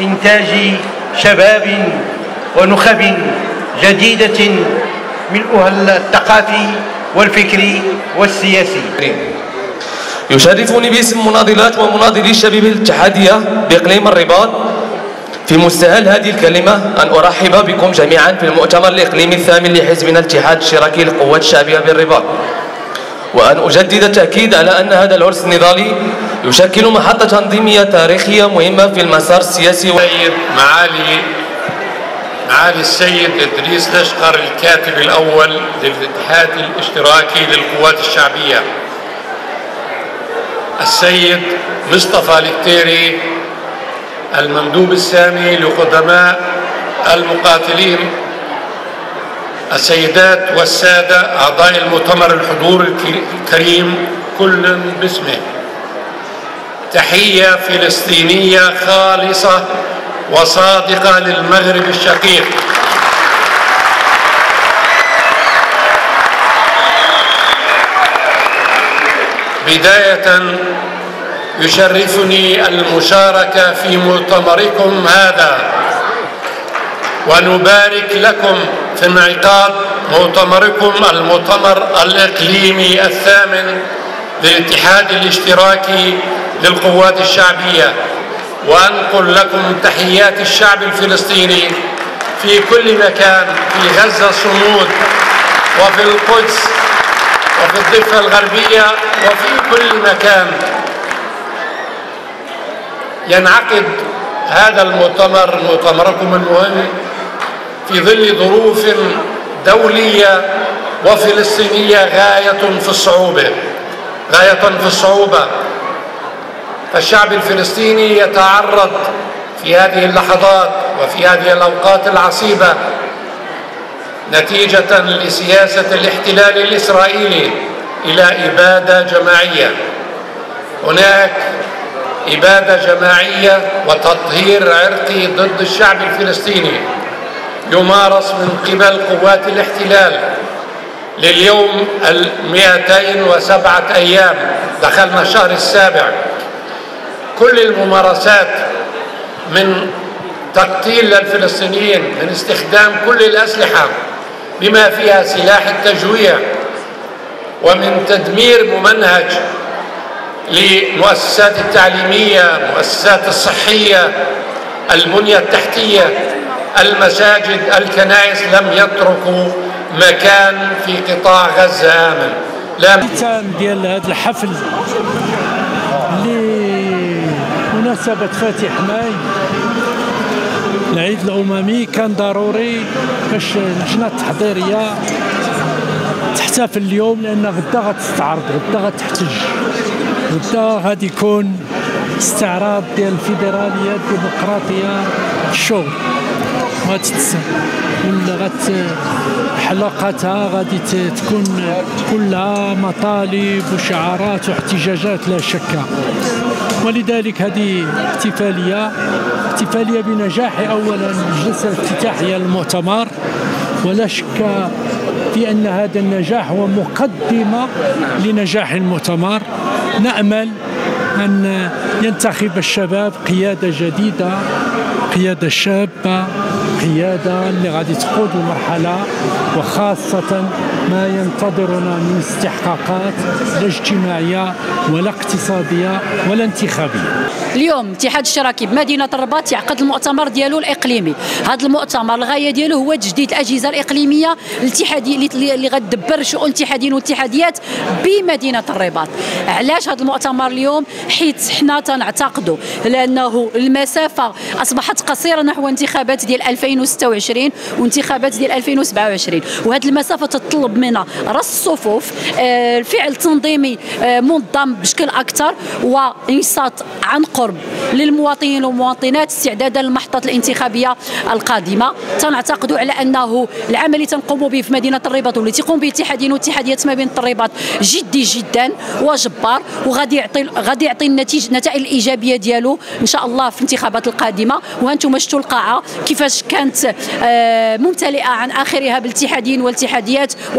إنتاج شباب ونخب جديدة ملؤها الثقافي والفكري والسياسي. يشرفني باسم مناضلات ومناضلي الشباب الاتحادية بإقليم الرباط. في مستهل هذه الكلمة أن أرحب بكم جميعا في المؤتمر الإقليمي الثامن لحزبنا الاتحاد الاشتراكي للقوات الشعبية بالرباط. وأن أجدد التأكيد على أن هذا العرس النضالي يشكل محطة تنظيمية تاريخية مهمة في المسار السياسي معالي معالي السيد إدريس لشقر الكاتب الأول للاتحاد الاشتراكي للقوات الشعبية. السيد مصطفى الكتيري المندوب السامي لقدماء المقاتلين السيدات والسادة أعضاء المؤتمر الحضور الكريم كل باسمه. تحية فلسطينية خالصة وصادقة للمغرب الشقيق. بداية يشرفني المشاركة في مؤتمركم هذا. ونبارك لكم في انعقاد مؤتمركم المؤتمر الإقليمي الثامن للاتحاد الاشتراكي للقوات الشعبية. وأنقل لكم تحيات الشعب الفلسطيني في كل مكان في غزة الصمود وفي القدس وفي الضفة الغربية وفي كل مكان. ينعقد هذا المؤتمر مؤتمركم المهم في ظل ظروف دولية وفلسطينية غاية في الصعوبة. غاية في الصعوبة. فالشعب الفلسطيني يتعرض في هذه اللحظات وفي هذه الأوقات العصيبة نتيجة لسياسة الاحتلال الإسرائيلي إلى إبادة جماعية. هناك إبادة جماعية وتطهير عرقي ضد الشعب الفلسطيني. يمارس من قبل قوات الاحتلال لليوم المئتين وسبعة أيام دخلنا الشهر السابع. كل الممارسات من تقتيل للفلسطينيين من استخدام كل الأسلحة بما فيها سلاح التجويع ومن تدمير ممنهج للمؤسسات التعليمية المؤسسات الصحية البنية التحتية. المساجد الكنائس لم يتركوا مكان في قطاع غزة آمن. لا ديال هذا الحفل لمناسبة فاتح ماي العيد الأممي كان ضروري باش اللجنة التحضيرية تحتفل اليوم لأن غدا غتستعرض غدا غتحتج. غدا غادي يكون استعراض ديال الفيدرالية الديمقراطية الشغل. غتتسم ولا حلقاتها غادي تكون كلها مطالب وشعارات واحتجاجات لا شك. ولذلك هذه احتفاليه احتفالية بنجاح اولا الجلسه الافتتاحيه للمؤتمر ولا شك في أن هذا النجاح هو مقدمة لنجاح المؤتمر. نأمل أن ينتخب الشباب قيادة جديدة قيادة شابة. قيادة اللي غادي تقود المرحلة وخاصة ما ينتظرنا من استحقاقات لا اجتماعية ولا اقتصادية ولا انتخابية. اليوم الاتحاد الاشتراكي بمدينة الرباط يعقد المؤتمر ديالو الإقليمي. هذا المؤتمر الغاية ديالو هو تجديد الأجهزة الإقليمية الاتحادية اللي غتدبر شؤون الاتحاديين والاتحاديات بمدينة الرباط. علاش هذا المؤتمر اليوم؟ حيت حنا تنعتقدوا لأنه المسافة أصبحت قصيرة نحو انتخابات ديال 2026 وانتخابات ديال 2027 وهذه المسافة تتطلب منا رص الصفوف آه، الفعل التنظيمي آه، منظم بشكل أكثر وانصات عن قرب للمواطنين والمواطنات استعدادا للمحطات الانتخابية القادمة. تنعتقدوا على أنه العمل اللي تنقوموا به في مدينة الرباط واللي تيقوم به اتحادين واتحاديات مدينه الرباط جدي جدا وجبار وغادي يعطي غادي يعطي النتيجة النتائج الإيجابية ديالو إن شاء الله في الانتخابات القادمة. وأنتم شفتوا القاعه كيفاش كانت آه، ممتلئة عن آخرها بالاتحاديين والاتحاديات